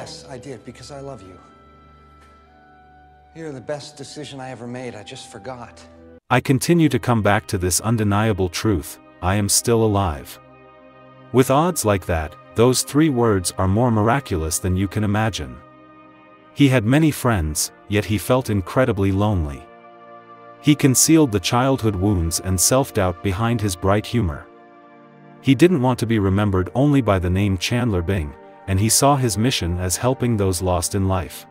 Yes, I did, because I love you. You're the best decision I ever made, I just forgot. I continue to come back to this undeniable truth, I am still alive. With odds like that, those three words are more miraculous than you can imagine. He had many friends, yet he felt incredibly lonely. He concealed the childhood wounds and self-doubt behind his bright humor. He didn't want to be remembered only by the name Chandler Bing, and he saw his mission as helping those lost in life.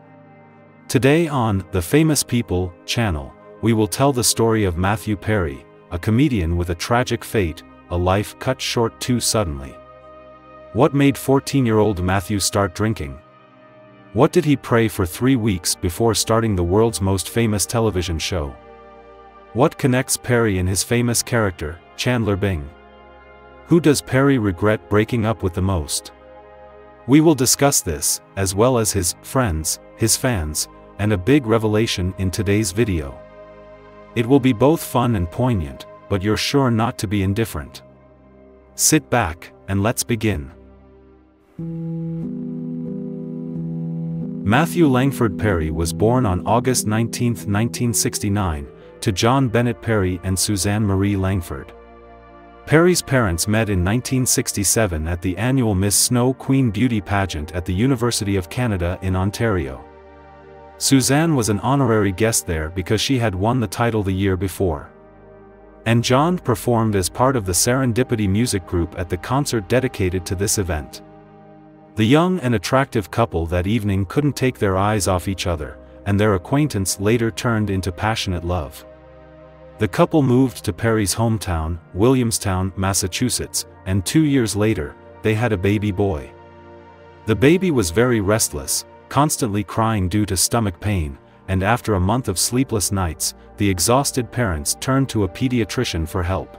Today on The Famous People channel, we will tell the story of Matthew Perry, a comedian with a tragic fate, a life cut short too suddenly. What made 14-year-old Matthew start drinking? What did he pray for three weeks before starting the world's most famous television show? What connects Perry and his famous character, Chandler Bing? Who does Perry regret breaking up with the most? We will discuss this, as well as his friends, his fans, and a big revelation in today's video. It will be both fun and poignant, but you're sure not to be indifferent. Sit back, and let's begin. Matthew Langford Perry was born on August 19, 1969, to John Bennett Perry and Suzanne Marie Langford. Perry's parents met in 1967 at the annual Miss Snow Queen Beauty pageant at the University of Canada in Ontario. Suzanne was an honorary guest there because she had won the title the year before. And John performed as part of the Serendipity music group at the concert dedicated to this event. The young and attractive couple that evening couldn't take their eyes off each other, and their acquaintance later turned into passionate love. The couple moved to Perry's hometown, Williamstown, Massachusetts, and two years later, they had a baby boy. The baby was very restless, constantly crying due to stomach pain, and after a month of sleepless nights, the exhausted parents turned to a pediatrician for help.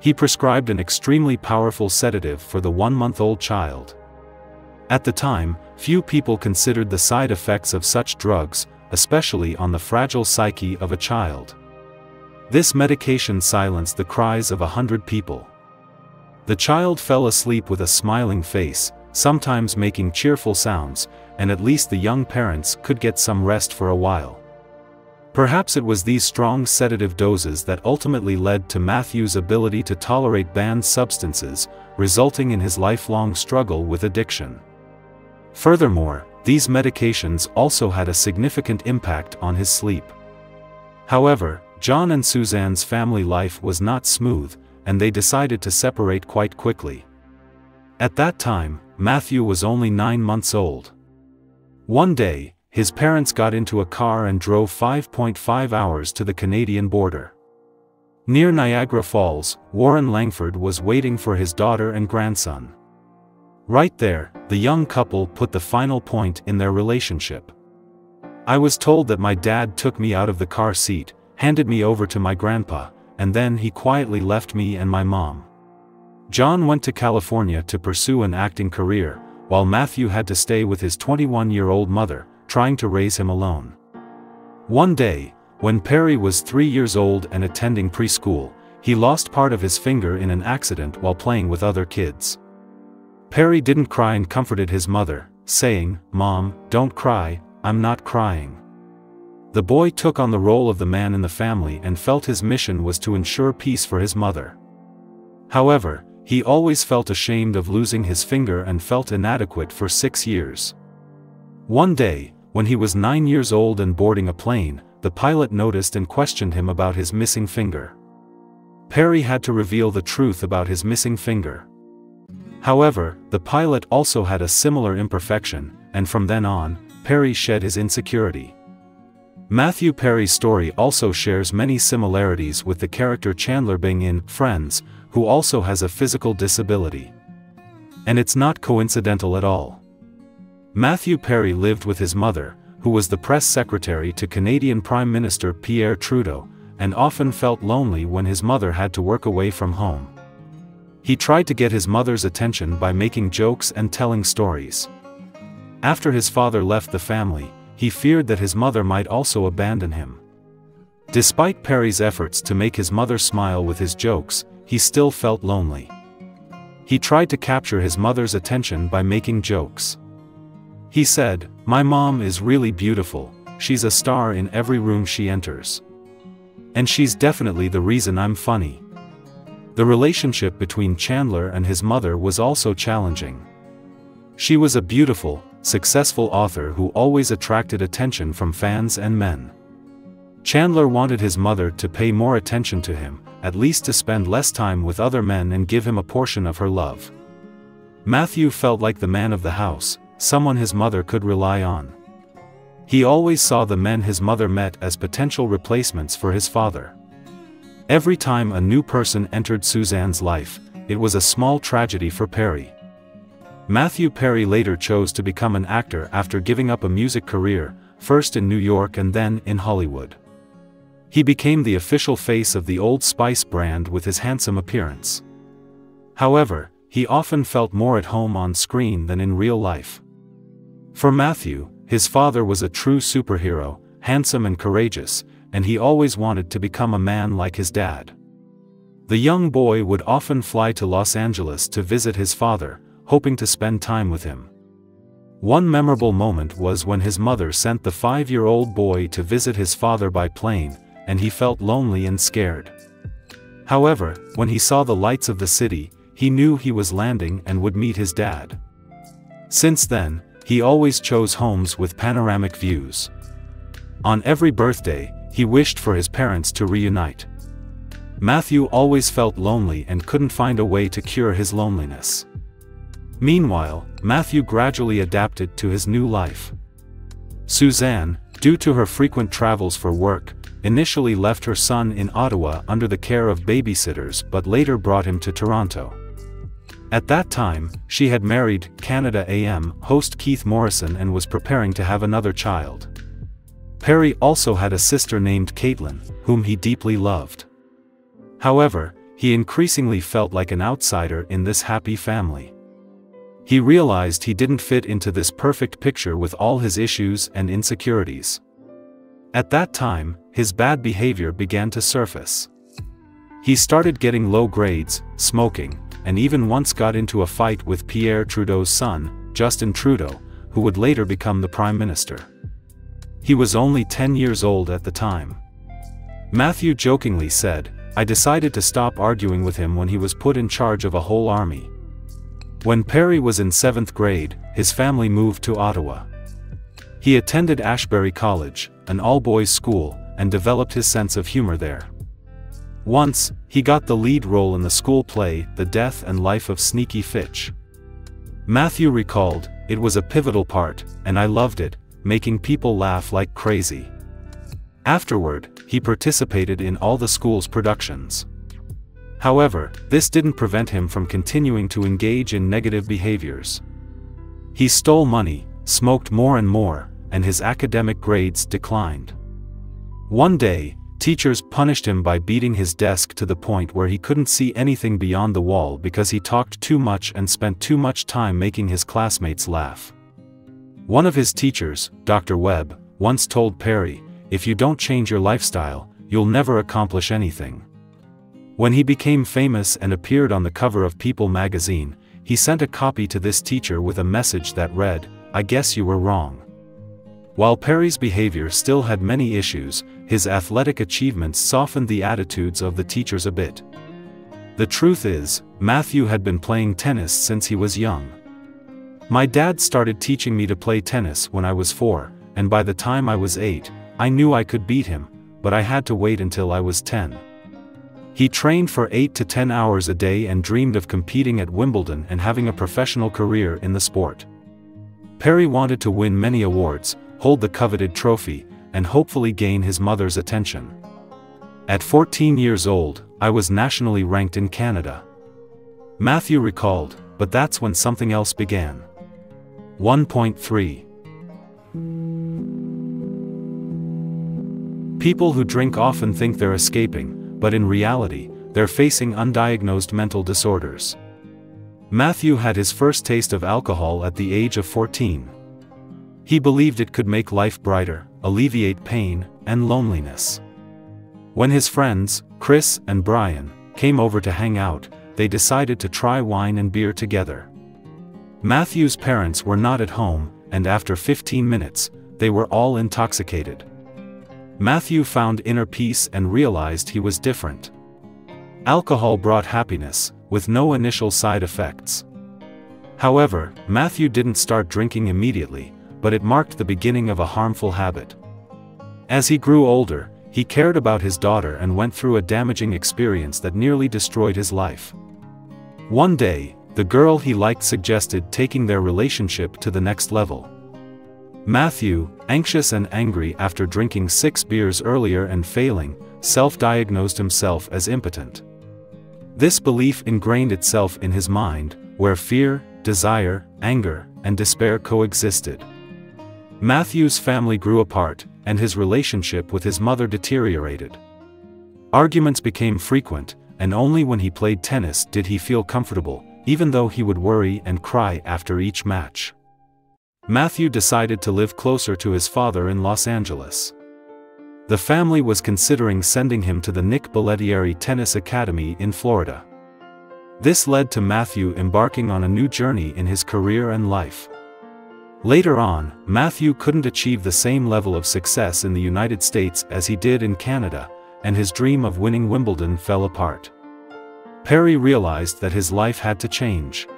He prescribed an extremely powerful sedative for the one-month-old child. At the time, few people considered the side effects of such drugs, especially on the fragile psyche of a child. This medication silenced the cries of a hundred people. The child fell asleep with a smiling face, sometimes making cheerful sounds, and at least the young parents could get some rest for a while. Perhaps it was these strong sedative doses that ultimately led to Matthew's ability to tolerate banned substances, resulting in his lifelong struggle with addiction. Furthermore, these medications also had a significant impact on his sleep. However, John and Suzanne's family life was not smooth, and they decided to separate quite quickly. At that time, Matthew was only nine months old. One day, his parents got into a car and drove 5.5 hours to the Canadian border. Near Niagara Falls, Warren Langford was waiting for his daughter and grandson. Right there, the young couple put the final point in their relationship. I was told that my dad took me out of the car seat, handed me over to my grandpa, and then he quietly left me and my mom. John went to California to pursue an acting career, while Matthew had to stay with his 21-year-old mother, trying to raise him alone. One day, when Perry was three years old and attending preschool, he lost part of his finger in an accident while playing with other kids. Perry didn't cry and comforted his mother, saying, Mom, don't cry, I'm not crying. The boy took on the role of the man in the family and felt his mission was to ensure peace for his mother. However, he always felt ashamed of losing his finger and felt inadequate for six years. One day, when he was nine years old and boarding a plane, the pilot noticed and questioned him about his missing finger. Perry had to reveal the truth about his missing finger. However, the pilot also had a similar imperfection, and from then on, Perry shed his insecurity. Matthew Perry's story also shares many similarities with the character Chandler Bing in Friends, who also has a physical disability. And it's not coincidental at all. Matthew Perry lived with his mother, who was the press secretary to Canadian Prime Minister Pierre Trudeau, and often felt lonely when his mother had to work away from home. He tried to get his mother's attention by making jokes and telling stories. After his father left the family, he feared that his mother might also abandon him. Despite Perry's efforts to make his mother smile with his jokes, he still felt lonely. He tried to capture his mother's attention by making jokes. He said, My mom is really beautiful, she's a star in every room she enters. And she's definitely the reason I'm funny. The relationship between Chandler and his mother was also challenging. She was a beautiful, successful author who always attracted attention from fans and men. Chandler wanted his mother to pay more attention to him, at least to spend less time with other men and give him a portion of her love. Matthew felt like the man of the house, someone his mother could rely on. He always saw the men his mother met as potential replacements for his father. Every time a new person entered Suzanne's life, it was a small tragedy for Perry. Matthew Perry later chose to become an actor after giving up a music career, first in New York and then in Hollywood. He became the official face of the Old Spice brand with his handsome appearance. However, he often felt more at home on screen than in real life. For Matthew, his father was a true superhero, handsome and courageous, and he always wanted to become a man like his dad. The young boy would often fly to Los Angeles to visit his father, hoping to spend time with him. One memorable moment was when his mother sent the five-year-old boy to visit his father by plane, and he felt lonely and scared. However, when he saw the lights of the city, he knew he was landing and would meet his dad. Since then, he always chose homes with panoramic views. On every birthday, he wished for his parents to reunite. Matthew always felt lonely and couldn't find a way to cure his loneliness. Meanwhile, Matthew gradually adapted to his new life. Suzanne, due to her frequent travels for work, initially left her son in Ottawa under the care of babysitters but later brought him to Toronto. At that time, she had married Canada AM host Keith Morrison and was preparing to have another child. Perry also had a sister named Caitlin, whom he deeply loved. However, he increasingly felt like an outsider in this happy family. He realized he didn't fit into this perfect picture with all his issues and insecurities. At that time, his bad behavior began to surface. He started getting low grades, smoking, and even once got into a fight with Pierre Trudeau's son, Justin Trudeau, who would later become the Prime Minister. He was only 10 years old at the time. Matthew jokingly said, I decided to stop arguing with him when he was put in charge of a whole army. When Perry was in 7th grade, his family moved to Ottawa. He attended Ashbury College, an all-boys school, and developed his sense of humor there. Once, he got the lead role in the school play, The Death and Life of Sneaky Fitch. Matthew recalled, it was a pivotal part, and I loved it, making people laugh like crazy. Afterward, he participated in all the school's productions. However, this didn't prevent him from continuing to engage in negative behaviors. He stole money, smoked more and more, and his academic grades declined. One day, Teachers punished him by beating his desk to the point where he couldn't see anything beyond the wall because he talked too much and spent too much time making his classmates laugh. One of his teachers, Dr. Webb, once told Perry, if you don't change your lifestyle, you'll never accomplish anything. When he became famous and appeared on the cover of People magazine, he sent a copy to this teacher with a message that read, I guess you were wrong. While Perry's behavior still had many issues, his athletic achievements softened the attitudes of the teachers a bit. The truth is, Matthew had been playing tennis since he was young. My dad started teaching me to play tennis when I was four, and by the time I was eight, I knew I could beat him, but I had to wait until I was 10. He trained for 8 to 10 hours a day and dreamed of competing at Wimbledon and having a professional career in the sport. Perry wanted to win many awards, hold the coveted trophy, and hopefully gain his mother's attention. At 14 years old, I was nationally ranked in Canada. Matthew recalled, but that's when something else began. 1.3 People who drink often think they're escaping, but in reality, they're facing undiagnosed mental disorders. Matthew had his first taste of alcohol at the age of 14. He believed it could make life brighter, alleviate pain, and loneliness. When his friends, Chris and Brian, came over to hang out, they decided to try wine and beer together. Matthew's parents were not at home, and after 15 minutes, they were all intoxicated. Matthew found inner peace and realized he was different. Alcohol brought happiness, with no initial side effects. However, Matthew didn't start drinking immediately, but it marked the beginning of a harmful habit. As he grew older, he cared about his daughter and went through a damaging experience that nearly destroyed his life. One day, the girl he liked suggested taking their relationship to the next level. Matthew, anxious and angry after drinking six beers earlier and failing, self-diagnosed himself as impotent. This belief ingrained itself in his mind, where fear, desire, anger, and despair coexisted. Matthew's family grew apart, and his relationship with his mother deteriorated. Arguments became frequent, and only when he played tennis did he feel comfortable, even though he would worry and cry after each match. Matthew decided to live closer to his father in Los Angeles. The family was considering sending him to the Nick Bollettieri Tennis Academy in Florida. This led to Matthew embarking on a new journey in his career and life. Later on, Matthew couldn't achieve the same level of success in the United States as he did in Canada, and his dream of winning Wimbledon fell apart. Perry realized that his life had to change.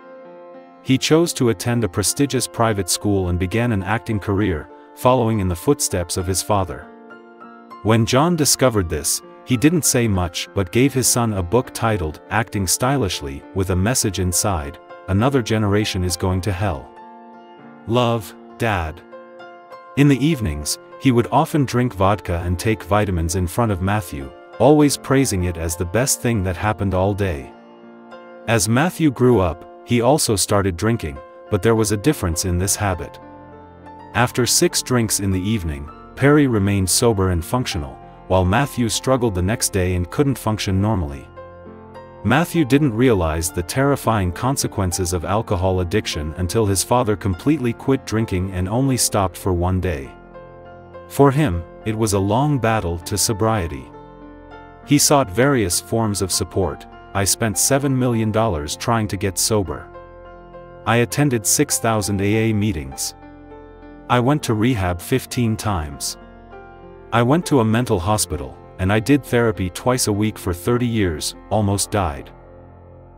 He chose to attend a prestigious private school and began an acting career, following in the footsteps of his father. When John discovered this, he didn't say much but gave his son a book titled Acting Stylishly with a message inside, Another Generation is Going to Hell. Love, Dad. In the evenings, he would often drink vodka and take vitamins in front of Matthew, always praising it as the best thing that happened all day. As Matthew grew up, he also started drinking, but there was a difference in this habit. After six drinks in the evening, Perry remained sober and functional, while Matthew struggled the next day and couldn't function normally. Matthew didn't realize the terrifying consequences of alcohol addiction until his father completely quit drinking and only stopped for one day. For him, it was a long battle to sobriety. He sought various forms of support, I spent $7 million trying to get sober. I attended 6,000 AA meetings. I went to rehab 15 times. I went to a mental hospital, and I did therapy twice a week for 30 years, almost died.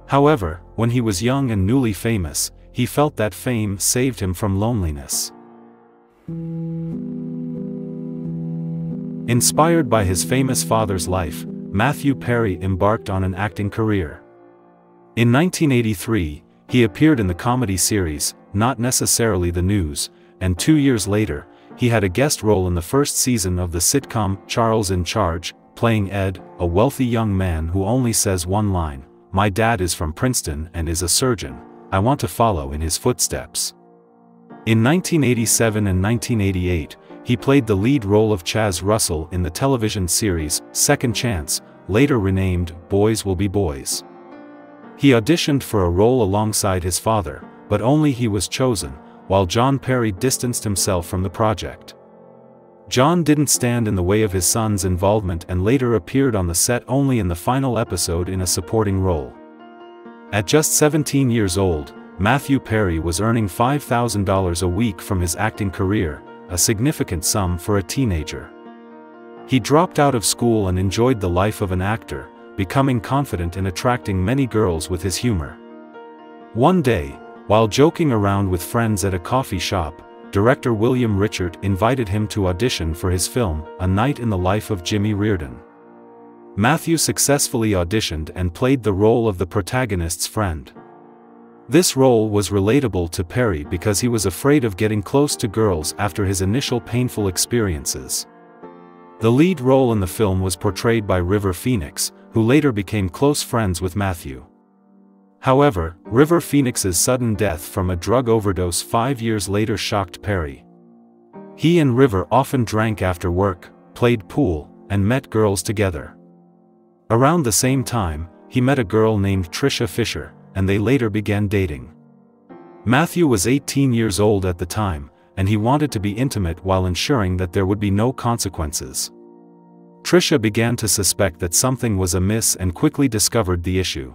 However, when he was young and newly famous, he felt that fame saved him from loneliness. Inspired by his famous father's life, Matthew Perry embarked on an acting career. In 1983, he appeared in the comedy series, Not Necessarily the News, and two years later, he had a guest role in the first season of the sitcom Charles in Charge, playing Ed, a wealthy young man who only says one line, My dad is from Princeton and is a surgeon, I want to follow in his footsteps. In 1987 and 1988, he played the lead role of Chaz Russell in the television series, Second Chance, later renamed Boys Will Be Boys. He auditioned for a role alongside his father, but only he was chosen, while John Perry distanced himself from the project. John didn't stand in the way of his son's involvement and later appeared on the set only in the final episode in a supporting role. At just 17 years old, Matthew Perry was earning $5,000 a week from his acting career, a significant sum for a teenager. He dropped out of school and enjoyed the life of an actor, becoming confident in attracting many girls with his humor. One day, while joking around with friends at a coffee shop, director William Richert invited him to audition for his film, A Night in the Life of Jimmy Reardon. Matthew successfully auditioned and played the role of the protagonist's friend. This role was relatable to Perry because he was afraid of getting close to girls after his initial painful experiences. The lead role in the film was portrayed by River Phoenix, who later became close friends with Matthew. However, River Phoenix's sudden death from a drug overdose five years later shocked Perry. He and River often drank after work, played pool, and met girls together. Around the same time, he met a girl named Trisha Fisher, and they later began dating. Matthew was 18 years old at the time, and he wanted to be intimate while ensuring that there would be no consequences. Trisha began to suspect that something was amiss and quickly discovered the issue.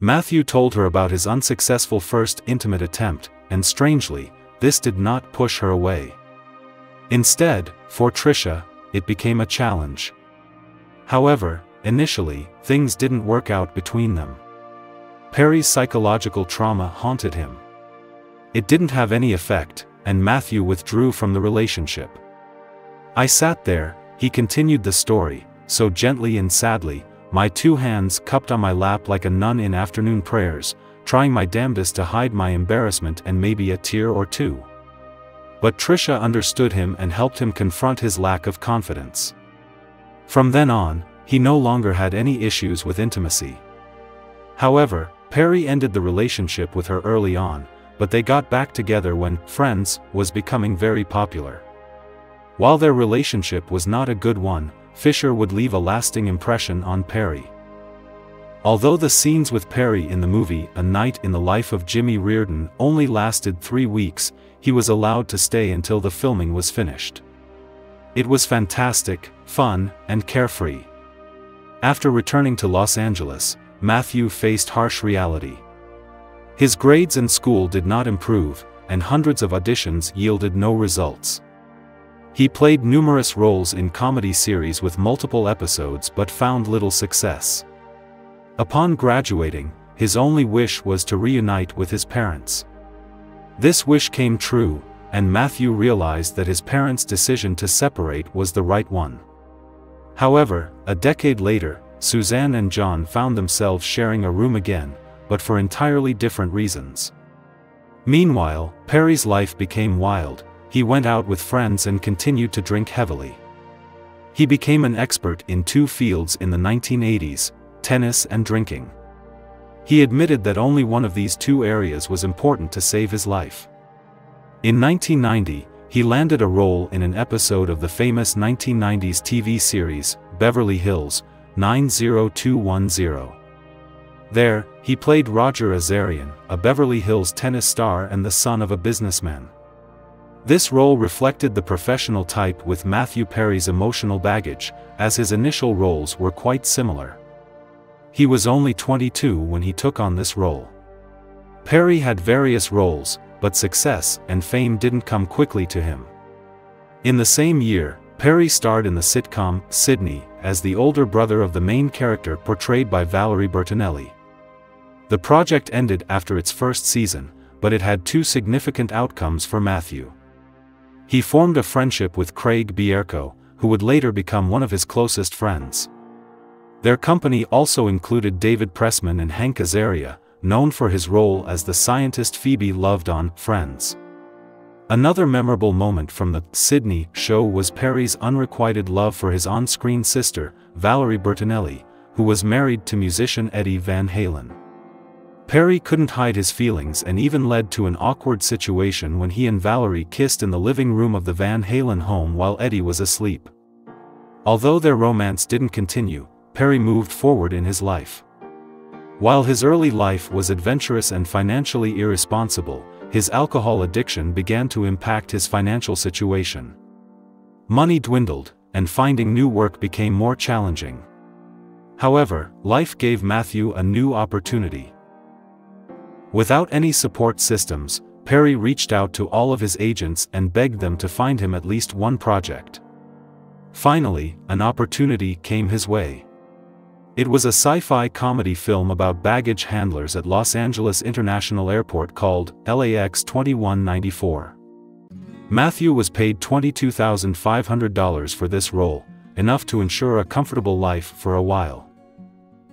Matthew told her about his unsuccessful first intimate attempt, and strangely, this did not push her away. Instead, for Trisha, it became a challenge. However, initially, things didn't work out between them. Perry's psychological trauma haunted him. It didn't have any effect, and Matthew withdrew from the relationship. I sat there, he continued the story, so gently and sadly, my two hands cupped on my lap like a nun in afternoon prayers, trying my damnedest to hide my embarrassment and maybe a tear or two. But Trisha understood him and helped him confront his lack of confidence. From then on, he no longer had any issues with intimacy. However, Perry ended the relationship with her early on, but they got back together when Friends was becoming very popular. While their relationship was not a good one, Fisher would leave a lasting impression on Perry. Although the scenes with Perry in the movie A Night in the Life of Jimmy Reardon only lasted three weeks, he was allowed to stay until the filming was finished. It was fantastic, fun, and carefree. After returning to Los Angeles, Matthew faced harsh reality. His grades in school did not improve, and hundreds of auditions yielded no results. He played numerous roles in comedy series with multiple episodes but found little success. Upon graduating, his only wish was to reunite with his parents. This wish came true, and Matthew realized that his parents' decision to separate was the right one. However, a decade later, Suzanne and John found themselves sharing a room again, but for entirely different reasons. Meanwhile, Perry's life became wild, he went out with friends and continued to drink heavily. He became an expert in two fields in the 1980s, tennis and drinking. He admitted that only one of these two areas was important to save his life. In 1990, he landed a role in an episode of the famous 1990s TV series, Beverly Hills, 90210. There, he played Roger Azarian, a Beverly Hills tennis star and the son of a businessman. This role reflected the professional type with Matthew Perry's emotional baggage, as his initial roles were quite similar. He was only 22 when he took on this role. Perry had various roles, but success and fame didn't come quickly to him. In the same year, Perry starred in the sitcom, Sydney, as the older brother of the main character portrayed by Valerie Bertinelli. The project ended after its first season, but it had two significant outcomes for Matthew. He formed a friendship with Craig Bierko, who would later become one of his closest friends. Their company also included David Pressman and Hank Azaria, known for his role as the scientist Phoebe loved on Friends. Another memorable moment from the Sydney show was Perry's unrequited love for his on-screen sister, Valerie Bertinelli, who was married to musician Eddie Van Halen. Perry couldn't hide his feelings and even led to an awkward situation when he and Valerie kissed in the living room of the Van Halen home while Eddie was asleep. Although their romance didn't continue, Perry moved forward in his life. While his early life was adventurous and financially irresponsible, his alcohol addiction began to impact his financial situation. Money dwindled, and finding new work became more challenging. However, life gave Matthew a new opportunity. Without any support systems, Perry reached out to all of his agents and begged them to find him at least one project. Finally, an opportunity came his way. It was a sci-fi comedy film about baggage handlers at Los Angeles International Airport called LAX 2194. Matthew was paid $22,500 for this role, enough to ensure a comfortable life for a while.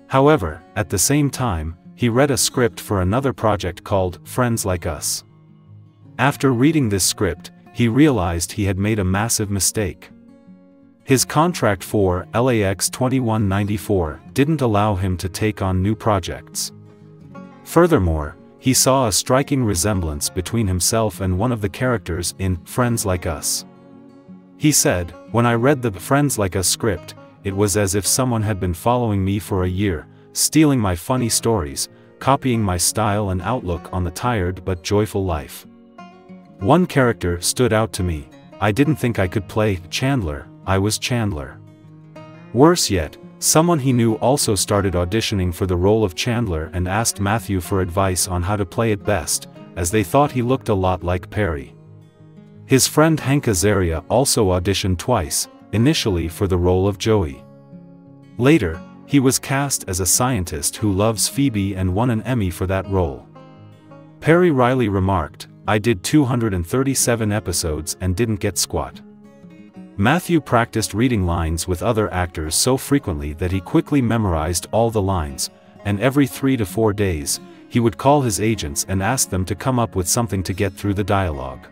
However, at the same time, he read a script for another project called Friends Like Us. After reading this script, he realized he had made a massive mistake. His contract for LAX 2194 didn't allow him to take on new projects. Furthermore, he saw a striking resemblance between himself and one of the characters in Friends Like Us. He said, When I read the Friends Like Us script, it was as if someone had been following me for a year, stealing my funny stories, copying my style and outlook on the tired but joyful life. One character stood out to me, I didn't think I could play Chandler, I was Chandler. Worse yet, someone he knew also started auditioning for the role of Chandler and asked Matthew for advice on how to play it best, as they thought he looked a lot like Perry. His friend Hank Azaria also auditioned twice, initially for the role of Joey. Later, he was cast as a scientist who loves Phoebe and won an Emmy for that role. Perry Riley remarked, I did 237 episodes and didn't get squat. Matthew practiced reading lines with other actors so frequently that he quickly memorized all the lines, and every three to four days, he would call his agents and ask them to come up with something to get through the dialogue.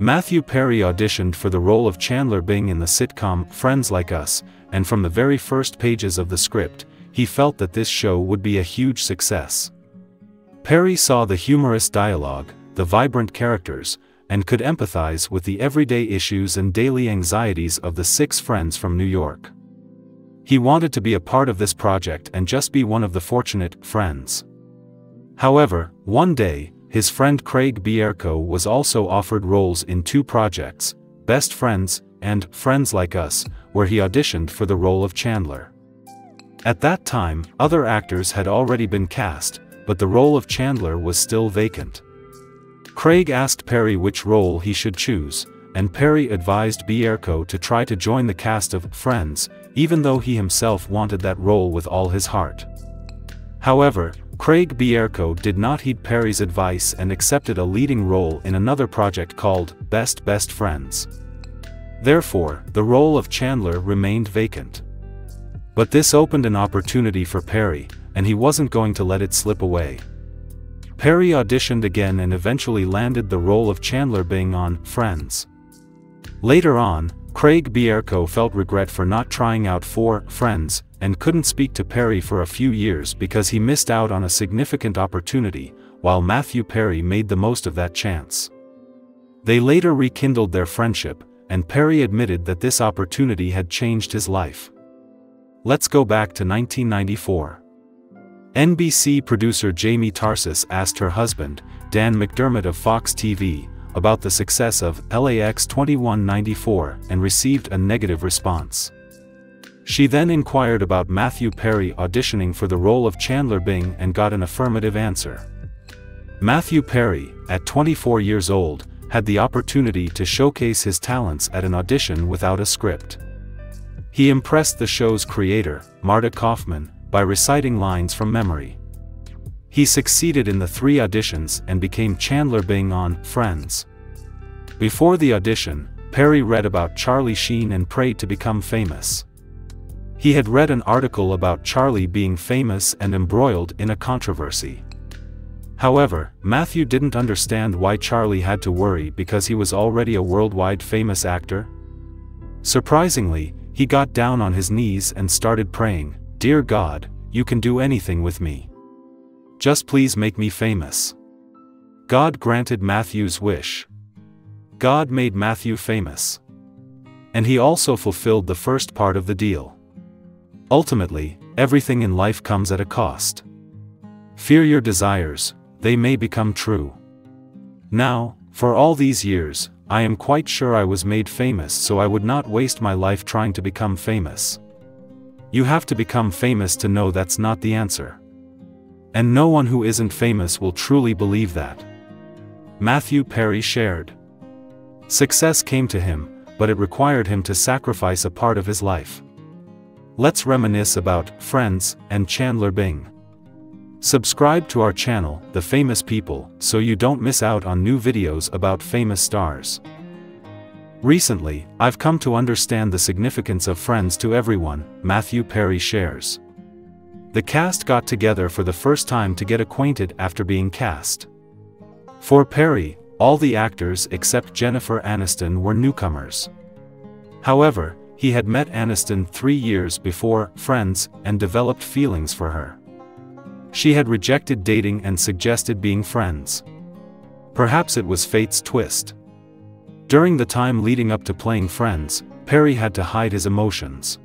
Matthew Perry auditioned for the role of Chandler Bing in the sitcom Friends Like Us, and from the very first pages of the script, he felt that this show would be a huge success. Perry saw the humorous dialogue, the vibrant characters, and could empathize with the everyday issues and daily anxieties of the six friends from New York. He wanted to be a part of this project and just be one of the fortunate friends. However, one day, his friend Craig Bierko was also offered roles in two projects, Best Friends and Friends Like Us, where he auditioned for the role of Chandler. At that time, other actors had already been cast, but the role of Chandler was still vacant. Craig asked Perry which role he should choose, and Perry advised Bierko to try to join the cast of Friends, even though he himself wanted that role with all his heart. However, Craig Bierko did not heed Perry's advice and accepted a leading role in another project called Best Best Friends. Therefore, the role of Chandler remained vacant. But this opened an opportunity for Perry, and he wasn't going to let it slip away. Perry auditioned again and eventually landed the role of Chandler Bing on Friends. Later on, Craig Bierko felt regret for not trying out for Friends, and couldn't speak to Perry for a few years because he missed out on a significant opportunity, while Matthew Perry made the most of that chance. They later rekindled their friendship, and Perry admitted that this opportunity had changed his life. Let's go back to 1994. NBC producer Jamie Tarses asked her husband, Dan McDermott of Fox TV, about the success of LAX 2194 and received a negative response. She then inquired about Matthew Perry auditioning for the role of Chandler Bing and got an affirmative answer. Matthew Perry, at 24 years old, had the opportunity to showcase his talents at an audition without a script. He impressed the show's creator, Marta Kauffman, by reciting lines from memory. He succeeded in the three auditions and became Chandler Bing on Friends. Before the audition, Perry read about Charlie Sheen and prayed to become famous. He had read an article about Charlie being famous and embroiled in a controversy. However, Matthew didn't understand why Charlie had to worry because he was already a worldwide famous actor. Surprisingly, he got down on his knees and started praying, Dear God, you can do anything with me. Just please make me famous. God granted Matthew's wish. God made Matthew famous. And he also fulfilled the first part of the deal. Ultimately, everything in life comes at a cost. Fear your desires, they may become true. Now, for all these years, I am quite sure I was made famous so I would not waste my life trying to become famous. You have to become famous to know that's not the answer. And no one who isn't famous will truly believe that. Matthew Perry shared. Success came to him, but it required him to sacrifice a part of his life. Let's reminisce about Friends and Chandler Bing. Subscribe to our channel, The Famous People, so you don't miss out on new videos about famous stars. Recently, I've come to understand the significance of Friends to everyone, Matthew Perry shares. The cast got together for the first time to get acquainted after being cast. For Perry, all the actors except Jennifer Aniston were newcomers. However, he had met Aniston three years before Friends and developed feelings for her. She had rejected dating and suggested being friends. Perhaps it was fate's twist. During the time leading up to playing Friends, Perry had to hide his emotions.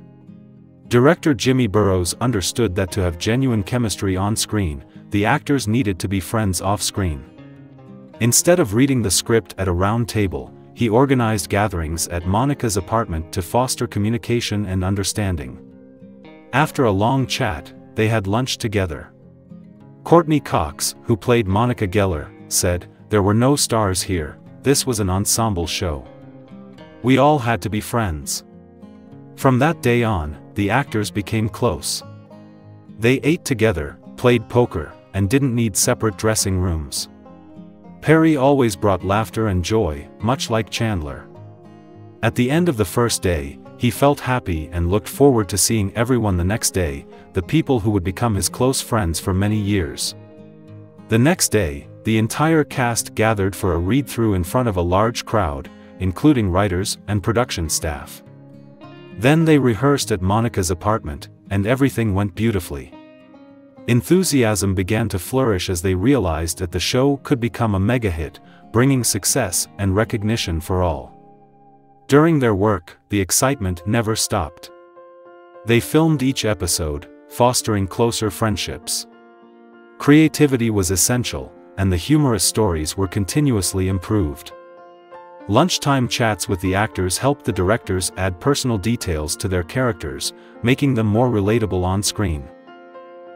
Director Jimmy Burrows understood that to have genuine chemistry on screen, the actors needed to be friends off screen. Instead of reading the script at a round table, he organized gatherings at Monica's apartment to foster communication and understanding. After a long chat, they had lunch together. Courteney Cox, who played Monica Geller, said, There were no stars here, this was an ensemble show. We all had to be friends. From that day on, the actors became close. They ate together, played poker, and didn't need separate dressing rooms. Perry always brought laughter and joy, much like Chandler. At the end of the first day, he felt happy and looked forward to seeing everyone the next day, the people who would become his close friends for many years. The next day, the entire cast gathered for a read-through in front of a large crowd, including writers and production staff. Then they rehearsed at Monica's apartment, and everything went beautifully. Enthusiasm began to flourish as they realized that the show could become a mega hit, bringing success and recognition for all. During their work, the excitement never stopped. They filmed each episode, fostering closer friendships. Creativity was essential, and the humorous stories were continuously improved. Lunchtime chats with the actors helped the directors add personal details to their characters, making them more relatable on screen.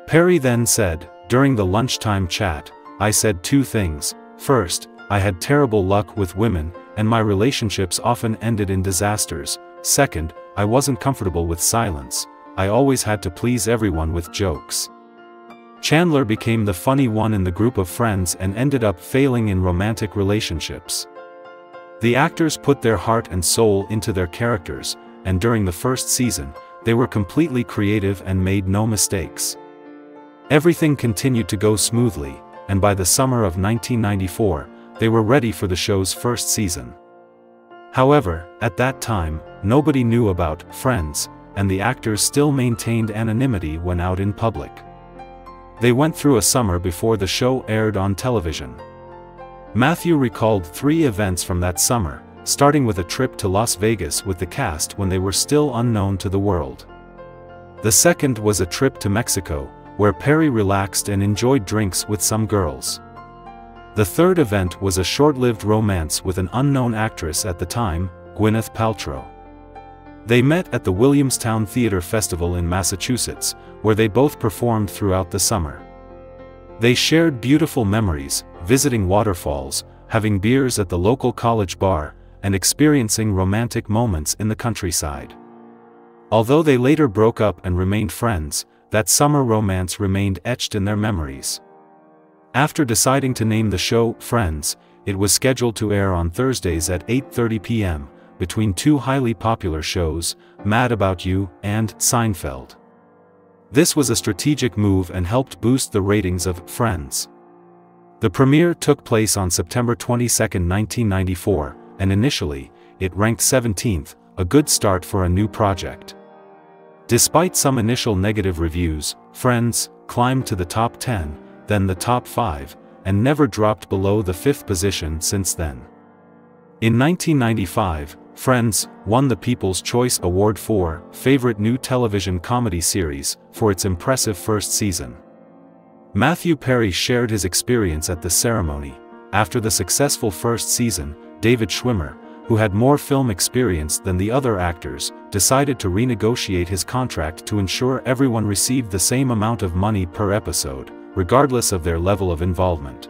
Perry then said, during the lunchtime chat, I said two things. First, I had terrible luck with women, and my relationships often ended in disasters. Second, I wasn't comfortable with silence, I always had to please everyone with jokes. Chandler became the funny one in the group of friends and ended up failing in romantic relationships. The actors put their heart and soul into their characters, and during the first season, they were completely creative and made no mistakes. Everything continued to go smoothly, and by the summer of 1994, they were ready for the show's first season. However, at that time, nobody knew about Friends, and the actors still maintained anonymity when out in public. They went through a summer before the show aired on television. Matthew recalled three events from that summer, starting with a trip to Las Vegas with the cast when they were still unknown to the world. The second was a trip to Mexico, where Perry relaxed and enjoyed drinks with some girls. The third event was a short-lived romance with an unknown actress at the time, Gwyneth Paltrow. They met at the Williamstown Theatre Festival in Massachusetts, where they both performed throughout the summer. They shared beautiful memories, visiting waterfalls, having beers at the local college bar, and experiencing romantic moments in the countryside. Although they later broke up and remained friends, that summer romance remained etched in their memories. After deciding to name the show Friends, it was scheduled to air on Thursdays at 8.30 p.m., between two highly popular shows, Mad About You and Seinfeld. This was a strategic move and helped boost the ratings of Friends. The premiere took place on September 22, 1994, and initially, it ranked 17th, a good start for a new project. Despite some initial negative reviews, Friends climbed to the top 10, then the top 5, and never dropped below the 5th position since then. In 1995, Friends won the People's Choice Award for Favorite New Television Comedy Series for its impressive first season. Matthew Perry shared his experience at the ceremony. After the successful first season, David Schwimmer, who had more film experience than the other actors, decided to renegotiate his contract to ensure everyone received the same amount of money per episode regardless of their level of involvement.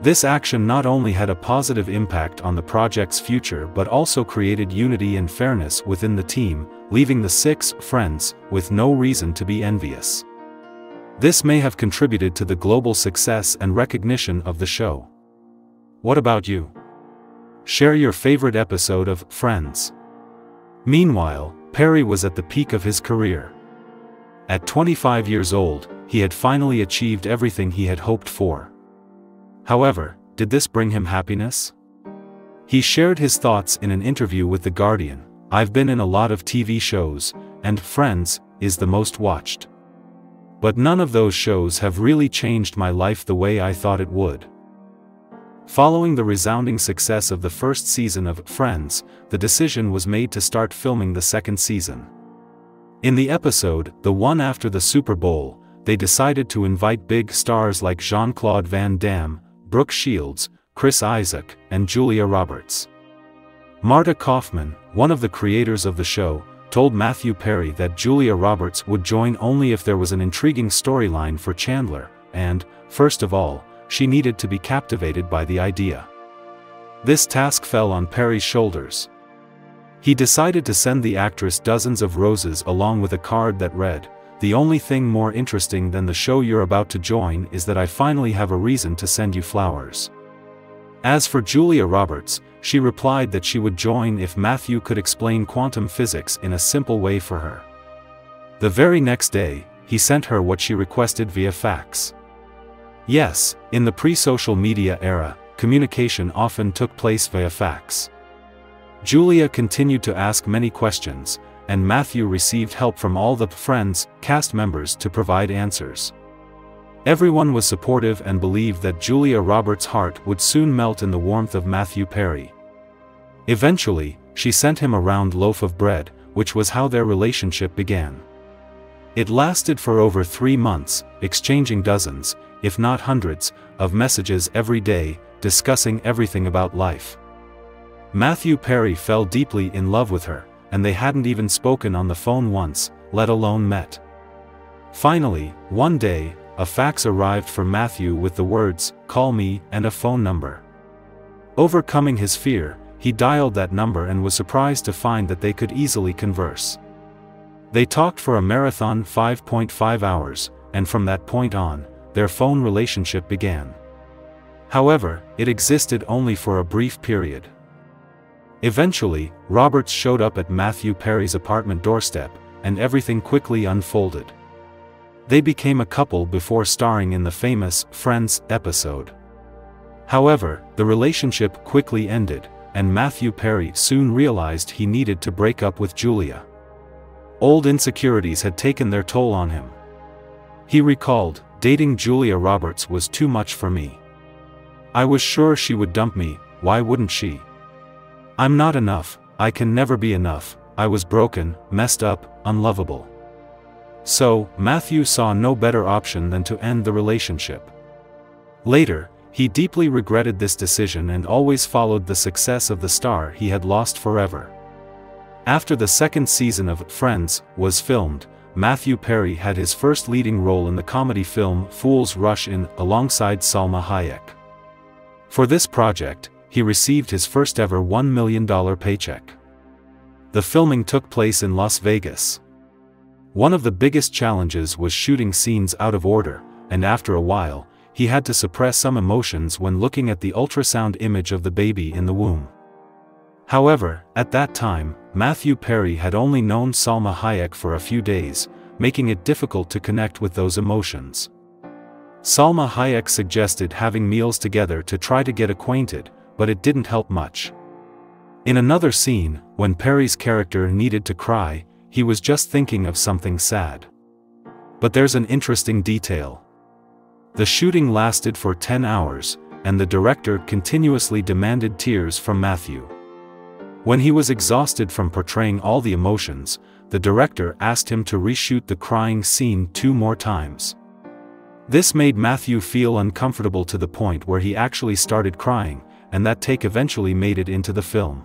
This action not only had a positive impact on the project's future but also created unity and fairness within the team, leaving the six friends with no reason to be envious. This may have contributed to the global success and recognition of the show. What about you? Share your favorite episode of Friends. Meanwhile, Perry was at the peak of his career. At 25 years old, he had finally achieved everything he had hoped for. However, did this bring him happiness? He shared his thoughts in an interview with The Guardian, I've been in a lot of TV shows, and Friends is the most watched. But none of those shows have really changed my life the way I thought it would. Following the resounding success of the first season of Friends, the decision was made to start filming the second season. In the episode, the one after the Super Bowl, they decided to invite big stars like Jean-Claude Van Damme, Brooke Shields, Chris Isaak, and Julia Roberts. Marta Kauffman, one of the creators of the show, told Matthew Perry that Julia Roberts would join only if there was an intriguing storyline for Chandler, and, first of all, she needed to be captivated by the idea. This task fell on Perry's shoulders. He decided to send the actress dozens of roses along with a card that read, The only thing more interesting than the show you're about to join is that I finally have a reason to send you flowers. As for Julia Roberts, she replied that she would join if Matthew could explain quantum physics in a simple way for her. The very next day, he sent her what she requested via fax. Yes, in the pre-social media era, communication often took place via fax. Julia continued to ask many questions, and Matthew received help from all the friends, cast members to provide answers. Everyone was supportive and believed that Julia Roberts' heart would soon melt in the warmth of Matthew Perry. Eventually, she sent him a round loaf of bread, which was how their relationship began. It lasted for over three months, exchanging dozens, if not hundreds, of messages every day, discussing everything about life. Matthew Perry fell deeply in love with her, and they hadn't even spoken on the phone once, let alone met. Finally, one day, a fax arrived for Matthew with the words, call me, and a phone number. Overcoming his fear, he dialed that number and was surprised to find that they could easily converse. They talked for a marathon 5.5 hours, and from that point on, their phone relationship began. However, it existed only for a brief period. Eventually, Roberts showed up at Matthew Perry's apartment doorstep, and everything quickly unfolded. They became a couple before starring in the famous Friends episode. However, the relationship quickly ended, and Matthew Perry soon realized he needed to break up with Julia. Old insecurities had taken their toll on him. He recalled, dating Julia Roberts was too much for me. I was sure she would dump me, why wouldn't she? I'm not enough, I can never be enough, I was broken, messed up, unlovable. So, Matthew saw no better option than to end the relationship. Later, he deeply regretted this decision and always followed the success of the star he had lost forever. After the second season of Friends was filmed, Matthew Perry had his first leading role in the comedy film Fools Rush In alongside Salma Hayek. For this project, he received his first ever $1 million paycheck. The filming took place in Las Vegas. One of the biggest challenges was shooting scenes out of order, and after a while, he had to suppress some emotions when looking at the ultrasound image of the baby in the womb. However, at that time, Matthew Perry had only known Salma Hayek for a few days, making it difficult to connect with those emotions. Salma Hayek suggested having meals together to try to get acquainted, but it didn't help much. In another scene, when Perry's character needed to cry, he was just thinking of something sad. But there's an interesting detail. The shooting lasted for 10 hours, and the director continuously demanded tears from Matthew. When he was exhausted from portraying all the emotions, the director asked him to reshoot the crying scene two more times. This made Matthew feel uncomfortable to the point where he actually started crying, and that take eventually made it into the film.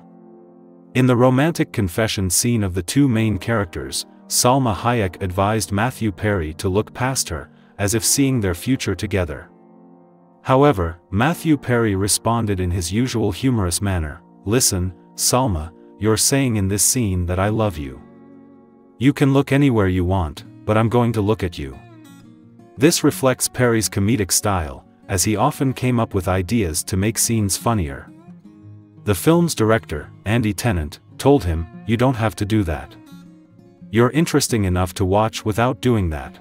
In the romantic confession scene of the two main characters, Salma Hayek advised Matthew Perry to look past her, as if seeing their future together. However, Matthew Perry responded in his usual humorous manner, Listen, Salma, you're saying in this scene that I love you. You can look anywhere you want, but I'm going to look at you. This reflects Perry's comedic style, as he often came up with ideas to make scenes funnier. The film's director, Andy Tennant, told him, You don't have to do that. You're interesting enough to watch without doing that.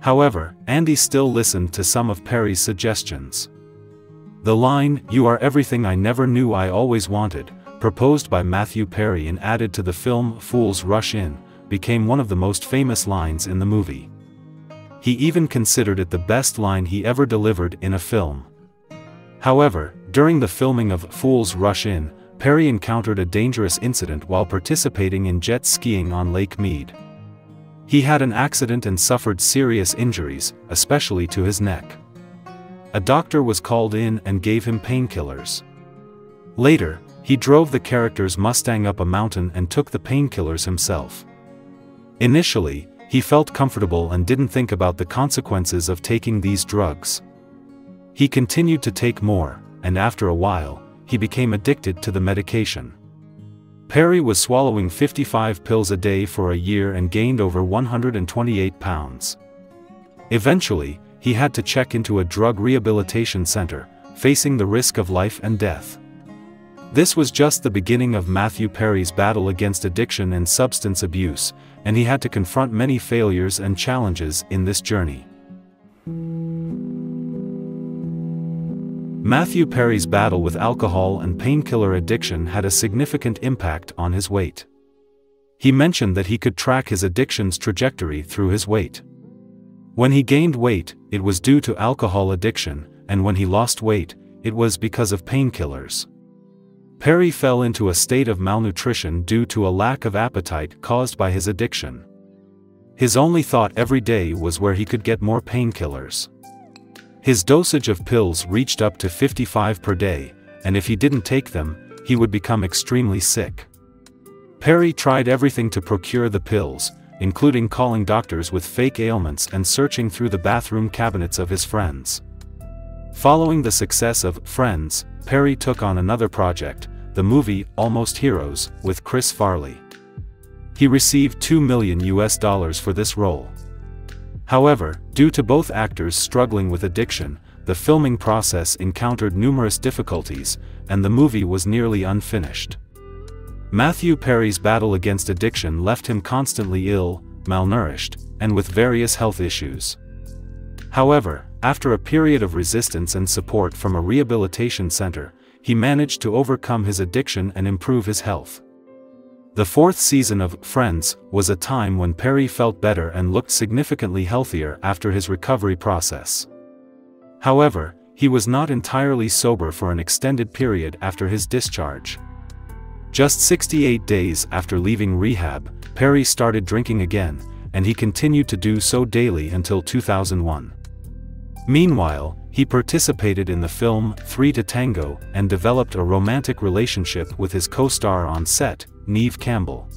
However, Andy still listened to some of Perry's suggestions. The line, You are everything I never knew I always wanted, proposed by Matthew Perry and added to the film Fools Rush In, became one of the most famous lines in the movie. He even considered it the best line he ever delivered in a film. However, during the filming of Fools Rush In, Perry encountered a dangerous incident while participating in jet skiing on Lake Mead. He had an accident and suffered serious injuries, especially to his neck. A doctor was called in and gave him painkillers. Later, he drove the character's Mustang up a mountain and took the painkillers himself. Initially, he felt comfortable and didn't think about the consequences of taking these drugs. He continued to take more, and after a while, he became addicted to the medication. Perry was swallowing 55 pills a day for a year and gained over 128 pounds. Eventually, he had to check into a drug rehabilitation center, facing the risk of life and death. This was just the beginning of Matthew Perry's battle against addiction and substance abuse, and he had to confront many failures and challenges in this journey. Matthew Perry's battle with alcohol and painkiller addiction had a significant impact on his weight. He mentioned that he could track his addiction's trajectory through his weight. When he gained weight, it was due to alcohol addiction, and when he lost weight, it was because of painkillers. Perry fell into a state of malnutrition due to a lack of appetite caused by his addiction. His only thought every day was where he could get more painkillers. His dosage of pills reached up to 55 per day, and if he didn't take them, he would become extremely sick. Perry tried everything to procure the pills, including calling doctors with fake ailments and searching through the bathroom cabinets of his friends. Following the success of Friends, Perry took on another project, the movie Almost Heroes, with Chris Farley. He received 2 million US dollars for this role. However, due to both actors struggling with addiction, the filming process encountered numerous difficulties, and the movie was nearly unfinished. Matthew Perry's battle against addiction left him constantly ill, malnourished, and with various health issues. However, after a period of resistance and support from a rehabilitation center, he managed to overcome his addiction and improve his health. The fourth season of Friends was a time when Perry felt better and looked significantly healthier after his recovery process. However, he was not entirely sober for an extended period after his discharge. Just 68 days after leaving rehab, Perry started drinking again, and he continued to do so daily until 2001. Meanwhile, he participated in the film Three to Tango and developed a romantic relationship with his co-star on set, Neve Campbell.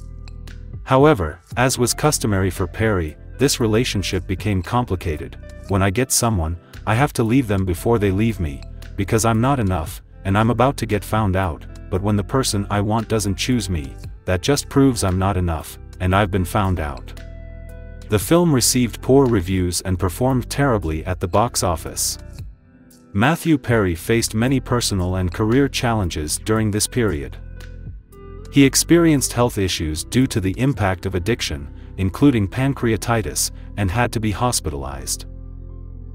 However, as was customary for Perry, this relationship became complicated. When I get someone, I have to leave them before they leave me, because I'm not enough, and I'm about to get found out, but when the person I want doesn't choose me, that just proves I'm not enough, and I've been found out. The film received poor reviews and performed terribly at the box office. Matthew Perry faced many personal and career challenges during this period. He experienced health issues due to the impact of addiction, including pancreatitis, and had to be hospitalized.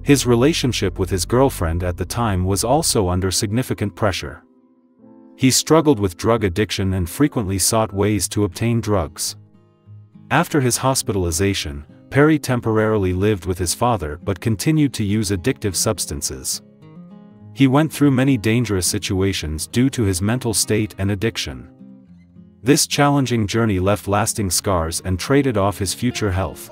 His relationship with his girlfriend at the time was also under significant pressure. He struggled with drug addiction and frequently sought ways to obtain drugs. After his hospitalization, Perry temporarily lived with his father but continued to use addictive substances. He went through many dangerous situations due to his mental state and addiction. This challenging journey left lasting scars and traded off his future health.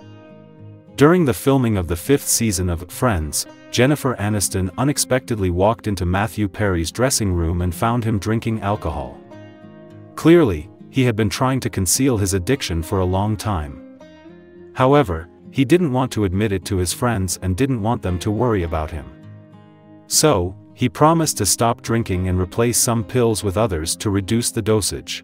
During the filming of the fifth season of Friends, Jennifer Aniston unexpectedly walked into Matthew Perry's dressing room and found him drinking alcohol. Clearly, he had been trying to conceal his addiction for a long time. However, he didn't want to admit it to his friends and didn't want them to worry about him. So, he promised to stop drinking and replace some pills with others to reduce the dosage.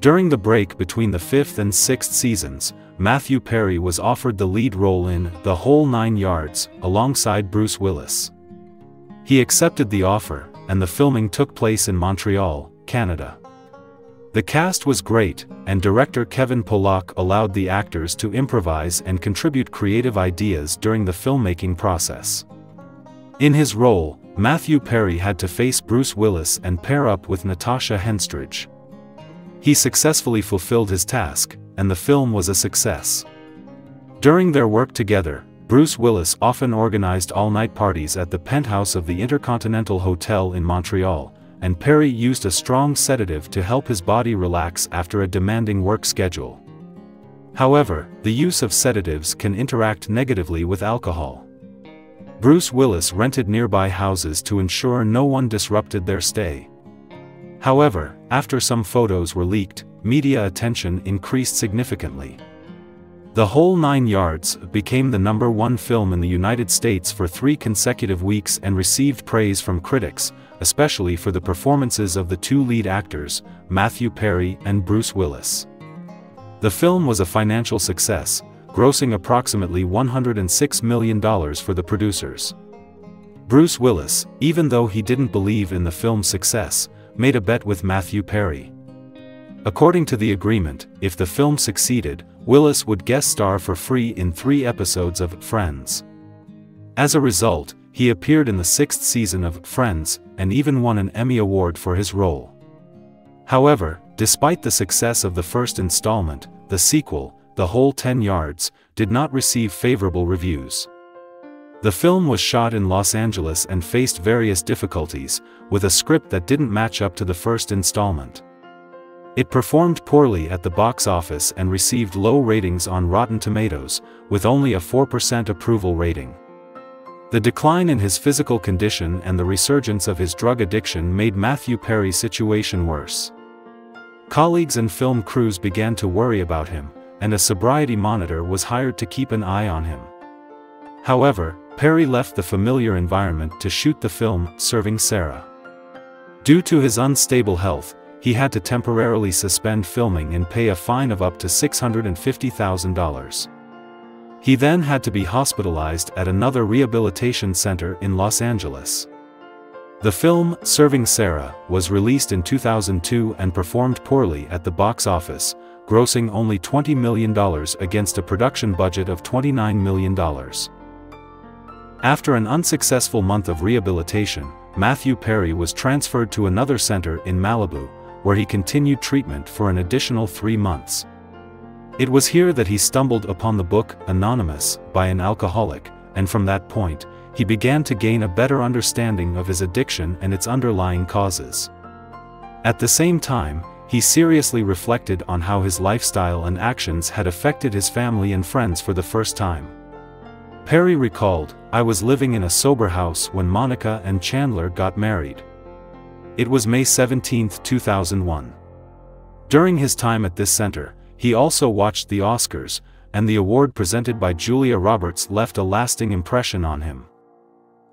During the break between the fifth and sixth seasons, Matthew Perry was offered the lead role in The Whole Nine Yards, alongside Bruce Willis. He accepted the offer, and the filming took place in Montreal, Canada. The cast was great, and director Kevin Pollak allowed the actors to improvise and contribute creative ideas during the filmmaking process. In his role, Matthew Perry had to face Bruce Willis and pair up with Natasha Henstridge. He successfully fulfilled his task, and the film was a success. During their work together, Bruce Willis often organized all-night parties at the penthouse of the Intercontinental Hotel in Montreal, and Perry used a strong sedative to help his body relax after a demanding work schedule. However, the use of sedatives can interact negatively with alcohol. Bruce Willis rented nearby houses to ensure no one disrupted their stay. However, after some photos were leaked, media attention increased significantly. The Whole Nine Yards became the number one film in the United States for three consecutive weeks and received praise from critics, especially for the performances of the two lead actors, Matthew Perry and Bruce Willis. The film was a financial success, grossing approximately $106 million for the producers. Bruce Willis, even though he didn't believe in the film's success, made a bet with Matthew Perry. According to the agreement, if the film succeeded, Willis would guest star for free in three episodes of Friends. As a result, he appeared in the sixth season of Friends, and even won an Emmy Award for his role. However, despite the success of the first installment, the sequel, The Whole 10 Yards, did not receive favorable reviews. The film was shot in Los Angeles and faced various difficulties, with a script that didn't match up to the first installment. It performed poorly at the box office and received low ratings on Rotten Tomatoes, with only a 4% approval rating. The decline in his physical condition and the resurgence of his drug addiction made Matthew Perry's situation worse. Colleagues and film crews began to worry about him, and a sobriety monitor was hired to keep an eye on him. However, Perry left the familiar environment to shoot the film, Serving Sarah. Due to his unstable health, he had to temporarily suspend filming and pay a fine of up to $650,000. He then had to be hospitalized at another rehabilitation center in Los Angeles. The film, Serving Sarah, was released in 2002 and performed poorly at the box office, grossing only $20 million against a production budget of $29 million. After an unsuccessful month of rehabilitation, Matthew Perry was transferred to another center in Malibu, where he continued treatment for an additional three months. It was here that he stumbled upon the book Anonymous by an alcoholic, and from that point, he began to gain a better understanding of his addiction and its underlying causes. At the same time, he seriously reflected on how his lifestyle and actions had affected his family and friends for the first time. Perry recalled, I was living in a sober house when Monica and Chandler got married. It was May 17, 2001. During his time at this center, he also watched the Oscars, and the award presented by Julia Roberts left a lasting impression on him.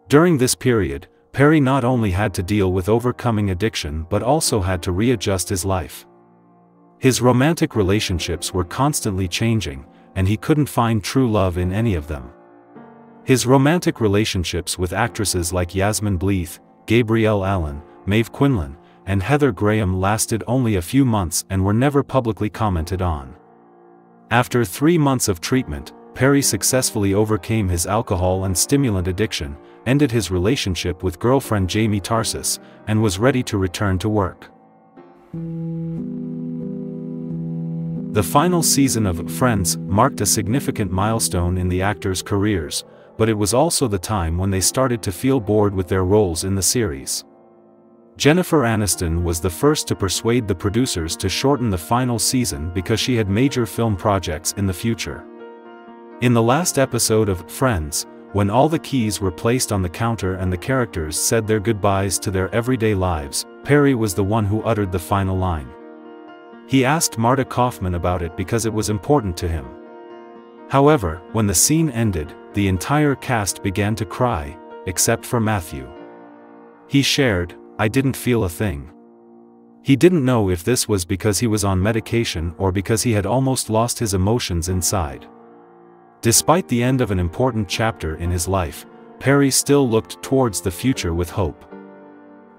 During this period, Perry not only had to deal with overcoming addiction but also had to readjust his life. His romantic relationships were constantly changing, and he couldn't find true love in any of them. His romantic relationships with actresses like Yasmin Bleeth, Gabrielle Allen, Maeve Quinlan, and Heather Graham lasted only a few months and were never publicly commented on. After three months of treatment, Perry successfully overcame his alcohol and stimulant addiction, ended his relationship with girlfriend Jamie Tarses, and was ready to return to work. The final season of Friends marked a significant milestone in the actors' careers, but it was also the time when they started to feel bored with their roles in the series. Jennifer Aniston was the first to persuade the producers to shorten the final season because she had major film projects in the future. In the last episode of Friends, when all the keys were placed on the counter and the characters said their goodbyes to their everyday lives, Perry was the one who uttered the final line. He asked Marta Kauffman about it because it was important to him. However, when the scene ended, the entire cast began to cry, except for Matthew. He shared, I didn't feel a thing. He didn't know if this was because he was on medication or because he had almost lost his emotions inside. Despite the end of an important chapter in his life, Perry still looked towards the future with hope.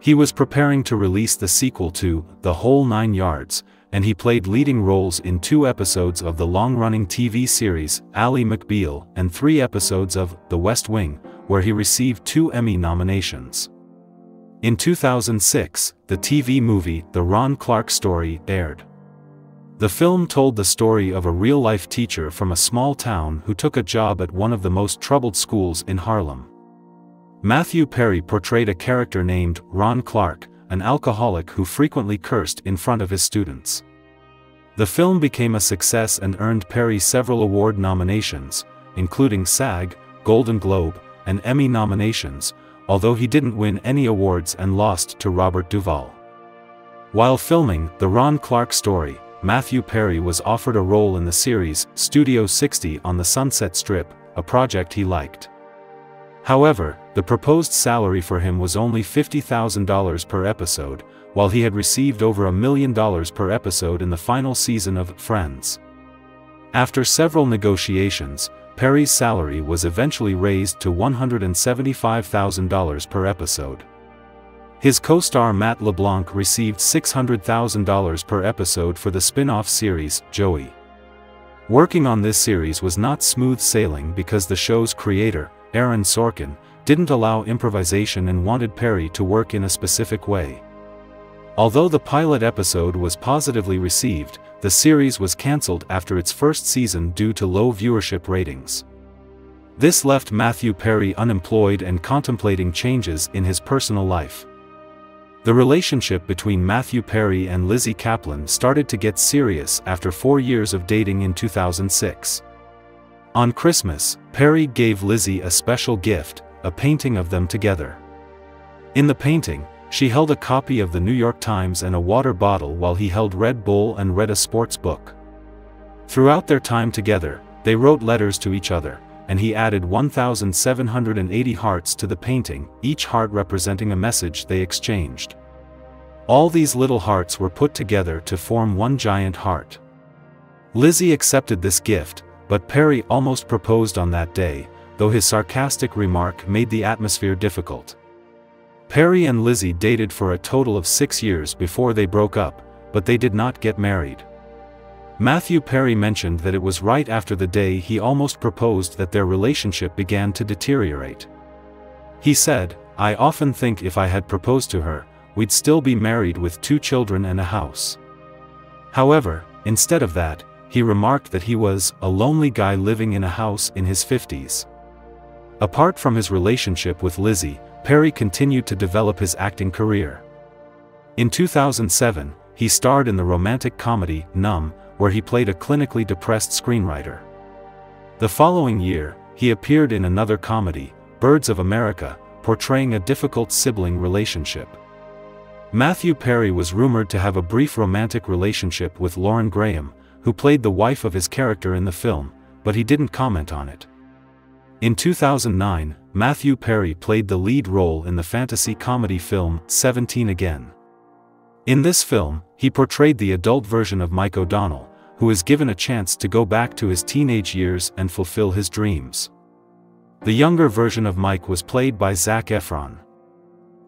He was preparing to release the sequel to The Whole Nine Yards, and he played leading roles in two episodes of the long-running TV series Ally McBeal and three episodes of The West Wing, where he received two Emmy nominations. In 2006, the TV movie The Ron Clark Story aired. The film told the story of a real-life teacher from a small town who took a job at one of the most troubled schools in Harlem. Matthew Perry portrayed a character named Ron Clark, an alcoholic who frequently cursed in front of his students. The film became a success and earned Perry several award nominations, including SAG, Golden Globe, and Emmy nominations, although he didn't win any awards and lost to Robert Duvall. While filming The Ron Clark Story, Matthew Perry was offered a role in the series Studio 60 on the Sunset Strip, a project he liked. However, the proposed salary for him was only $50,000 per episode, while he had received over a million dollars per episode in the final season of Friends. After several negotiations, Perry's salary was eventually raised to $175,000 per episode. His co-star Matt LeBlanc received $600,000 per episode for the spin-off series, Joey. Working on this series was not smooth sailing because the show's creator, Aaron Sorkin, didn't allow improvisation and wanted Perry to work in a specific way. Although the pilot episode was positively received, the series was cancelled after its first season due to low viewership ratings. This left Matthew Perry unemployed and contemplating changes in his personal life. The relationship between Matthew Perry and Lizzy Caplan started to get serious after four years of dating in 2006. On Christmas, Perry gave Lizzy a special gift, a painting of them together. In the painting, she held a copy of the New York Times and a water bottle while he held Red Bull and read a sports book. Throughout their time together, they wrote letters to each other, and he added 1,780 hearts to the painting, each heart representing a message they exchanged. All these little hearts were put together to form one giant heart. Lizzy accepted this gift, but Perry almost proposed on that day, though his sarcastic remark made the atmosphere difficult. Perry and Lizzy dated for a total of six years before they broke up, but they did not get married. Matthew Perry mentioned that it was right after the day he almost proposed that their relationship began to deteriorate. He said, I often think if I had proposed to her, we'd still be married with two children and a house. However, instead of that, he remarked that he was a lonely guy living in a house in his 50s. Apart from his relationship with Lizzy, Perry continued to develop his acting career. In 2007, he starred in the romantic comedy, Numb, where he played a clinically depressed screenwriter. The following year, he appeared in another comedy, Birds of America, portraying a difficult sibling relationship. Matthew Perry was rumored to have a brief romantic relationship with Lauren Graham, who played the wife of his character in the film, but he didn't comment on it. In 2009, Matthew Perry played the lead role in the fantasy comedy film 17 Again. In this film, he portrayed the adult version of Mike O'Donnell, who is given a chance to go back to his teenage years and fulfill his dreams. The younger version of Mike was played by Zac Efron.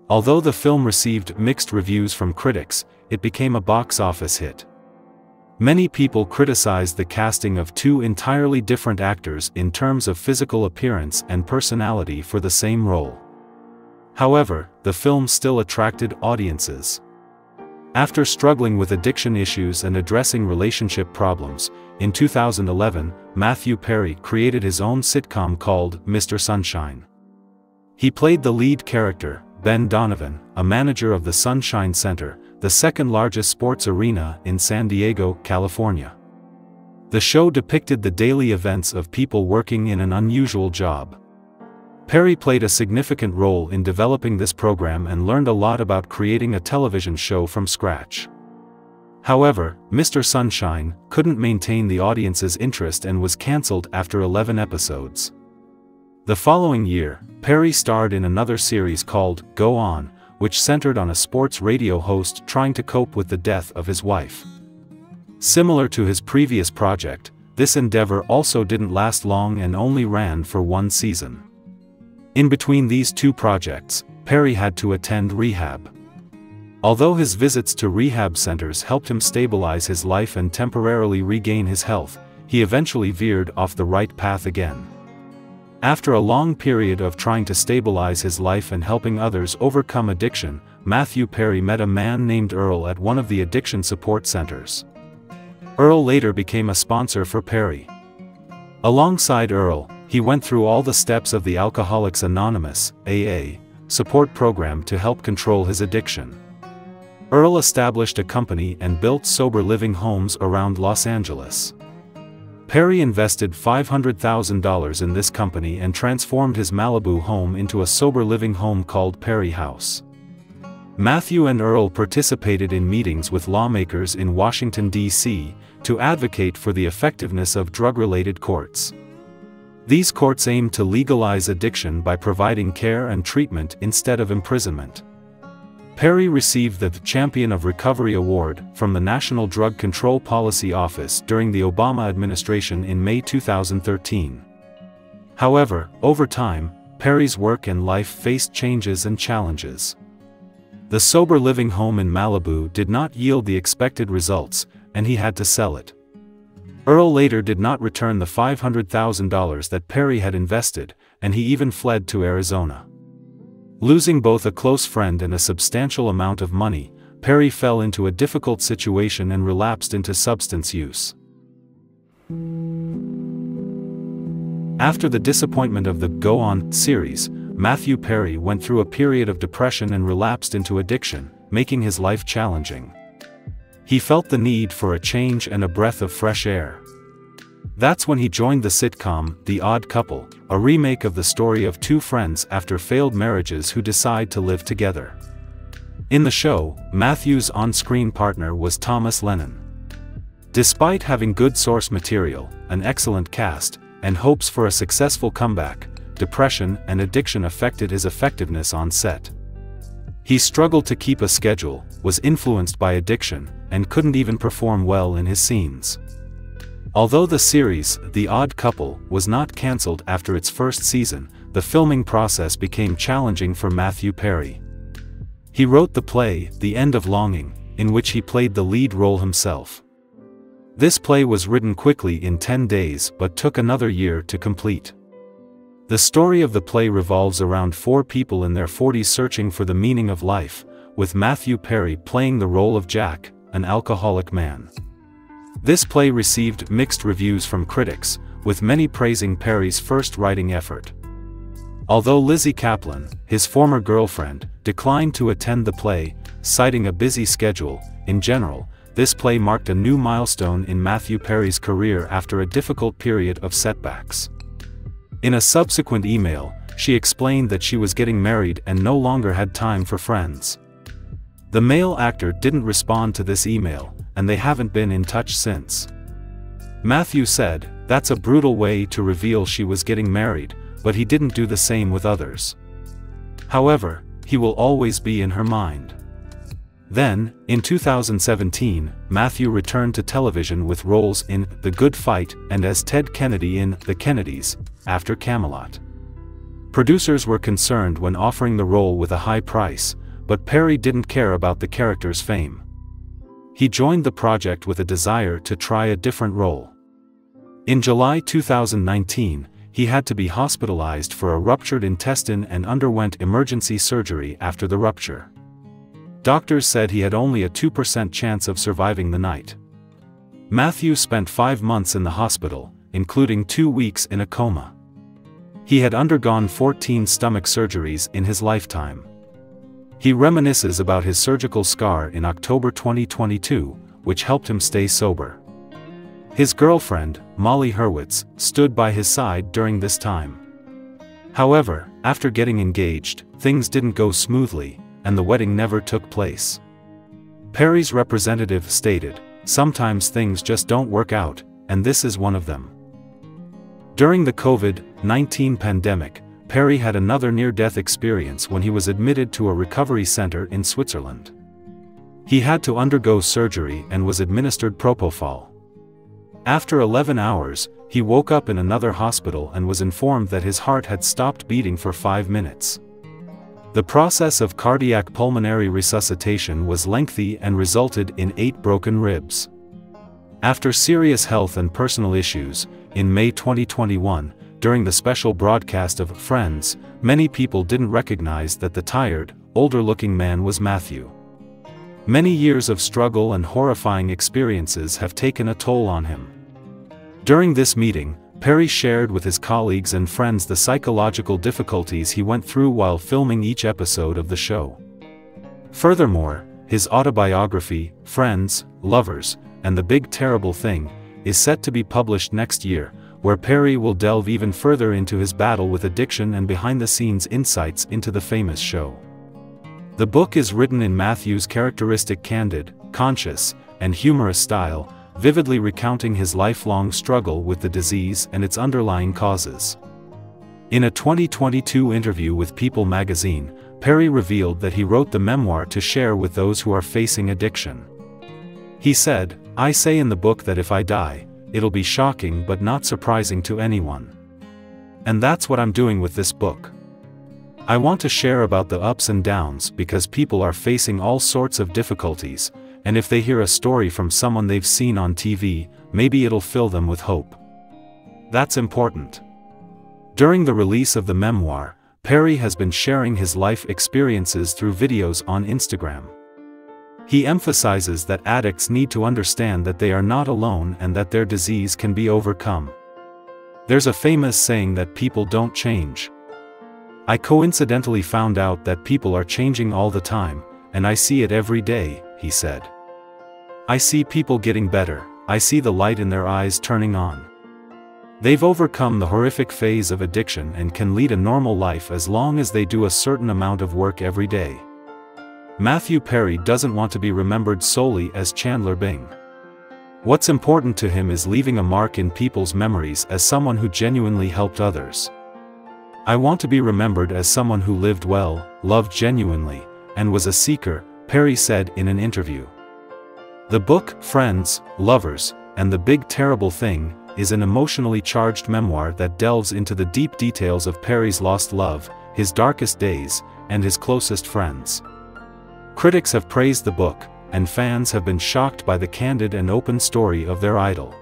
Although the film received mixed reviews from critics, it became a box office hit. Many people criticized the casting of two entirely different actors in terms of physical appearance and personality for the same role. However, the film still attracted audiences. After struggling with addiction issues and addressing relationship problems, in 2011, Matthew Perry created his own sitcom called Mr. Sunshine. He played the lead character, Ben Donovan, a manager of the Sunshine Center, the second largest sports arena in San Diego, California. The show depicted the daily events of people working in an unusual job. Perry played a significant role in developing this program and learned a lot about creating a television show from scratch. However, Mr. Sunshine couldn't maintain the audience's interest and was cancelled after 11 episodes. The following year, Perry starred in another series called Go On, which centered on a sports radio host trying to cope with the death of his wife. Similar to his previous project, this endeavor also didn't last long and only ran for one season. In between these two projects, Perry had to attend rehab. Although his visits to rehab centers helped him stabilize his life and temporarily regain his health, he eventually veered off the right path again. After a long period of trying to stabilize his life and helping others overcome addiction, Matthew Perry met a man named Earl at one of the addiction support centers. Earl later became a sponsor for Perry. Alongside Earl, he went through all the steps of the Alcoholics Anonymous AA, support program to help control his addiction. Earl established a company and built sober living homes around Los Angeles. Perry invested $500,000 in this company and transformed his Malibu home into a sober living home called Perry House. Matthew and Earl participated in meetings with lawmakers in Washington, D.C., to advocate for the effectiveness of drug-related courts. These courts aim to legalize addiction by providing care and treatment instead of imprisonment. Perry received the Champion of Recovery Award from the National Drug Control Policy Office during the Obama administration in May 2013. However, over time, Perry's work and life faced changes and challenges. The sober living home in Malibu did not yield the expected results, and he had to sell it. Earl later did not return the $500,000 that Perry had invested, and he even fled to Arizona. Losing both a close friend and a substantial amount of money, Perry fell into a difficult situation and relapsed into substance use. After the disappointment of the Go On series, Matthew Perry went through a period of depression and relapsed into addiction, making his life challenging. He felt the need for a change and a breath of fresh air. That's when he joined the sitcom The Odd Couple, a remake of the story of two friends after failed marriages who decide to live together. In the show, Matthew's on-screen partner was Thomas Lennon. Despite having good source material, an excellent cast, and hopes for a successful comeback, depression and addiction affected his effectiveness on set. He struggled to keep a schedule, was influenced by addiction, and couldn't even perform well in his scenes. Although the series, The Odd Couple, was not cancelled after its first season, the filming process became challenging for Matthew Perry. He wrote the play, The End of Longing, in which he played the lead role himself. This play was written quickly in 10 days but took another year to complete. The story of the play revolves around four people in their 40s searching for the meaning of life, with Matthew Perry playing the role of Jack, an alcoholic man. This play received mixed reviews from critics, with many praising Perry's first writing effort. Although Lizzy Caplan, his former girlfriend, declined to attend the play, citing a busy schedule, in general, this play marked a new milestone in Matthew Perry's career after a difficult period of setbacks. In a subsequent email, she explained that she was getting married and no longer had time for friends. The male actor didn't respond to this email, and they haven't been in touch since. Matthew said, that's a brutal way to reveal she was getting married, but he didn't do the same with others. However, he will always be in her mind. Then, in 2017, Matthew returned to television with roles in The Good Fight and as Ted Kennedy in The Kennedys, after Camelot. Producers were concerned when offering the role with a high price, but Perry didn't care about the character's fame. He joined the project with a desire to try a different role. In July 2019, he had to be hospitalized for a ruptured intestine and underwent emergency surgery after the rupture. Doctors said he had only a 2% chance of surviving the night. Matthew spent five months in the hospital, including two weeks in a coma. He had undergone 14 stomach surgeries in his lifetime. He reminisces about his surgical scar in October 2022, which helped him stay sober. His girlfriend, Molly Hurwitz, stood by his side during this time. However, after getting engaged, things didn't go smoothly, and the wedding never took place. Perry's representative stated, Sometimes things just don't work out, and this is one of them. During the COVID-19 pandemic, Perry had another near-death experience when he was admitted to a recovery center in Switzerland. He had to undergo surgery and was administered propofol. After 11 hours, he woke up in another hospital and was informed that his heart had stopped beating for 5 minutes. The process of cardiac pulmonary resuscitation was lengthy and resulted in 8 broken ribs. After serious health and personal issues, in May 2021, during the special broadcast of Friends, many people didn't recognize that the tired, older-looking man was Matthew. Many years of struggle and horrifying experiences have taken a toll on him. During this meeting, Perry shared with his colleagues and friends the psychological difficulties he went through while filming each episode of the show. Furthermore, his autobiography, Friends, Lovers, and the Big Terrible Thing, is set to be published next year, where Perry will delve even further into his battle with addiction and behind-the-scenes insights into the famous show. The book is written in Matthew's characteristic candid, conscious, and humorous style, vividly recounting his lifelong struggle with the disease and its underlying causes. In a 2022 interview with People magazine, Perry revealed that he wrote the memoir to share with those who are facing addiction. He said, I say in the book that if I die, it'll be shocking but not surprising to anyone. And that's what I'm doing with this book. I want to share about the ups and downs because people are facing all sorts of difficulties, and if they hear a story from someone they've seen on TV, maybe it'll fill them with hope. That's important. During the release of the memoir, Perry has been sharing his life experiences through videos on Instagram. He emphasizes that addicts need to understand that they are not alone and that their disease can be overcome. There's a famous saying that people don't change. I coincidentally found out that people are changing all the time, and I see it every day, he said. I see people getting better, I see the light in their eyes turning on. They've overcome the horrific phase of addiction and can lead a normal life as long as they do a certain amount of work every day. Matthew Perry doesn't want to be remembered solely as Chandler Bing. What's important to him is leaving a mark in people's memories as someone who genuinely helped others. I want to be remembered as someone who lived well, loved genuinely, and was a seeker, Perry said in an interview. The book, Friends, Lovers, and the Big Terrible Thing, is an emotionally charged memoir that delves into the deep details of Perry's lost love, his darkest days, and his closest friends. Critics have praised the book, and fans have been shocked by the candid and open story of their idol.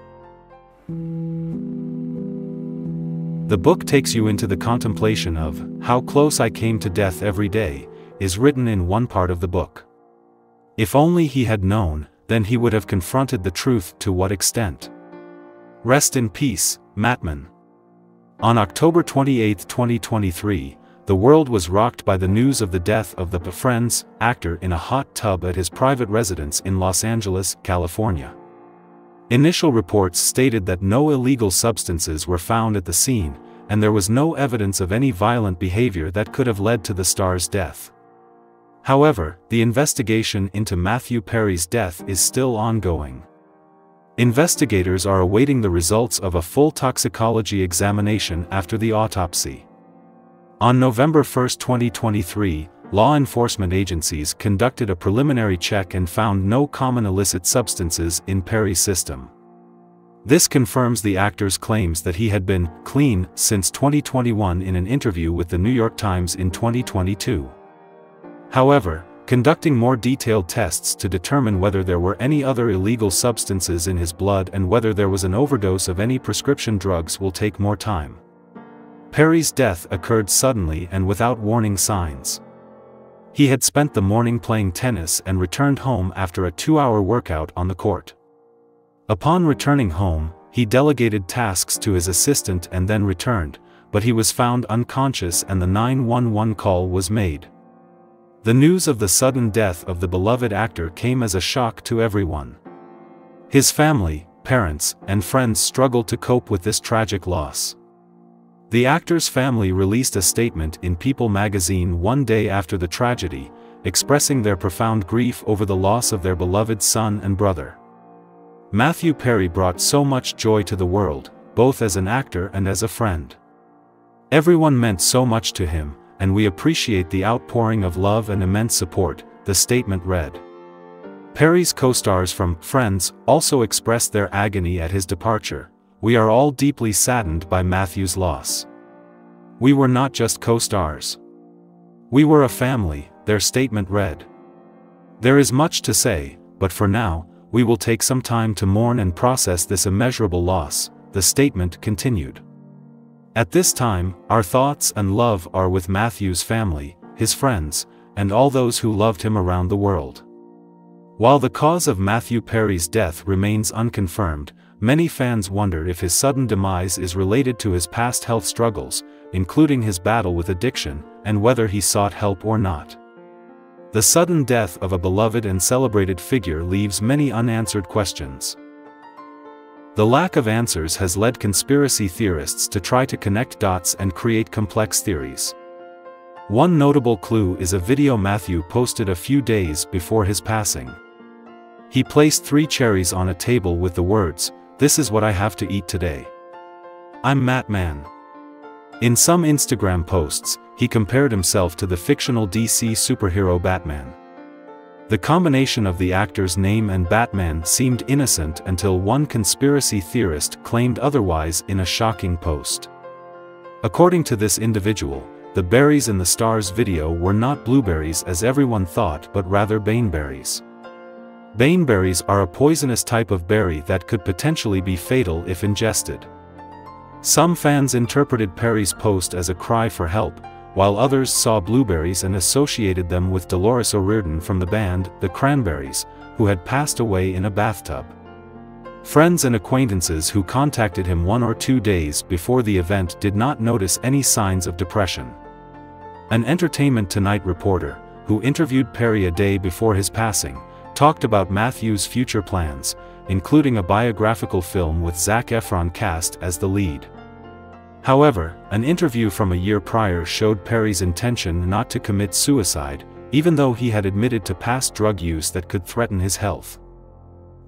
The book takes you into the contemplation of how close I came to death every day, is written in one part of the book. If only he had known, then he would have confronted the truth to what extent. Rest in peace, Matman. On October 28, 2023, the world was rocked by the news of the death of the Friends actor in a hot tub at his private residence in Los Angeles, California. Initial reports stated that no illegal substances were found at the scene, and there was no evidence of any violent behavior that could have led to the star's death. However, the investigation into Matthew Perry's death is still ongoing. Investigators are awaiting the results of a full toxicology examination after the autopsy. On November 1, 2023, law enforcement agencies conducted a preliminary check and found no common illicit substances in Perry's system. This confirms the actor's claims that he had been clean since 2021 in an interview with the New York Times in 2022. However, conducting more detailed tests to determine whether there were any other illegal substances in his blood and whether there was an overdose of any prescription drugs will take more time. Perry's death occurred suddenly and without warning signs. He had spent the morning playing tennis and returned home after a two-hour workout on the court. Upon returning home, he delegated tasks to his assistant and then returned, but he was found unconscious and the 911 call was made. The news of the sudden death of the beloved actor came as a shock to everyone. His family, parents, and friends struggled to cope with this tragic loss. The actor's family released a statement in People magazine one day after the tragedy, expressing their profound grief over the loss of their beloved son and brother. Matthew Perry brought so much joy to the world, both as an actor and as a friend. Everyone meant so much to him, and we appreciate the outpouring of love and immense support, the statement read. Perry's co-stars from Friends also expressed their agony at his departure. We are all deeply saddened by Matthew's loss. We were not just co-stars. We were a family, their statement read. There is much to say, but for now, we will take some time to mourn and process this immeasurable loss, the statement continued. At this time, our thoughts and love are with Matthew's family, his friends, and all those who loved him around the world. While the cause of Matthew Perry's death remains unconfirmed, many fans wonder if his sudden demise is related to his past health struggles, including his battle with addiction, and whether he sought help or not. The sudden death of a beloved and celebrated figure leaves many unanswered questions. The lack of answers has led conspiracy theorists to try to connect dots and create complex theories. One notable clue is a video Matthew posted a few days before his passing. he placed three cherries on a table with the words, This is what I have to eat today. I'm Matt Man. In some Instagram posts, he compared himself to the fictional DC superhero Batman. The combination of the actor's name and Batman seemed innocent until one conspiracy theorist claimed otherwise in a shocking post. According to this individual, the berries in the star's video were not blueberries as everyone thought but rather baneberries. Baneberries are a poisonous type of berry that could potentially be fatal if ingested. Some fans interpreted Perry's post as a cry for help, while others saw blueberries and associated them with Dolores O'Riordan from the band, The Cranberries, who had passed away in a bathtub. Friends and acquaintances who contacted him one or two days before the event did not notice any signs of depression. An Entertainment Tonight reporter, who interviewed Perry a day before his passing, talked about Matthew's future plans, including a biographical film with Zac Efron cast as the lead. However, an interview from a year prior showed Perry's intention not to commit suicide, even though he had admitted to past drug use that could threaten his health.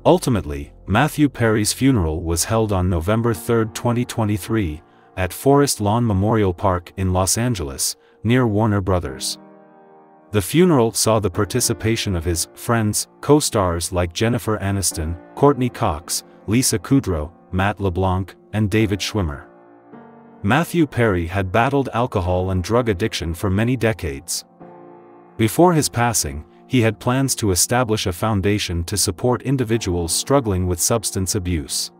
Ultimately, Matthew Perry's funeral was held on November 3, 2023, at Forest Lawn Memorial Park in Los Angeles, near Warner Brothers. The funeral saw the participation of his friends, co-stars like Jennifer Aniston, Courteney Cox, Lisa Kudrow, Matt LeBlanc, and David Schwimmer. Matthew Perry had battled alcohol and drug addiction for many decades. Before his passing, he had plans to establish a foundation to support individuals struggling with substance abuse.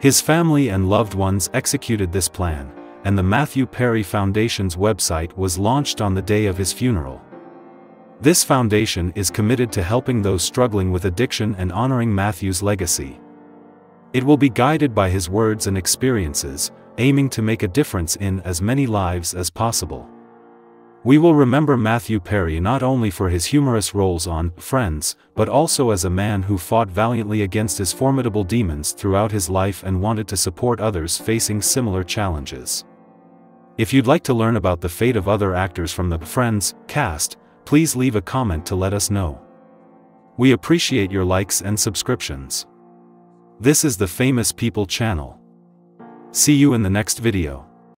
His family and loved ones executed this plan, and the Matthew Perry Foundation's website was launched on the day of his funeral. This foundation is committed to helping those struggling with addiction and honoring Matthew's legacy. It will be guided by his words and experiences, aiming to make a difference in as many lives as possible. We will remember Matthew Perry not only for his humorous roles on Friends, but also as a man who fought valiantly against his formidable demons throughout his life and wanted to support others facing similar challenges. If you'd like to learn about the fate of other actors from the Friends cast, please leave a comment to let us know. We appreciate your likes and subscriptions. This is the Famous People channel. See you in the next video.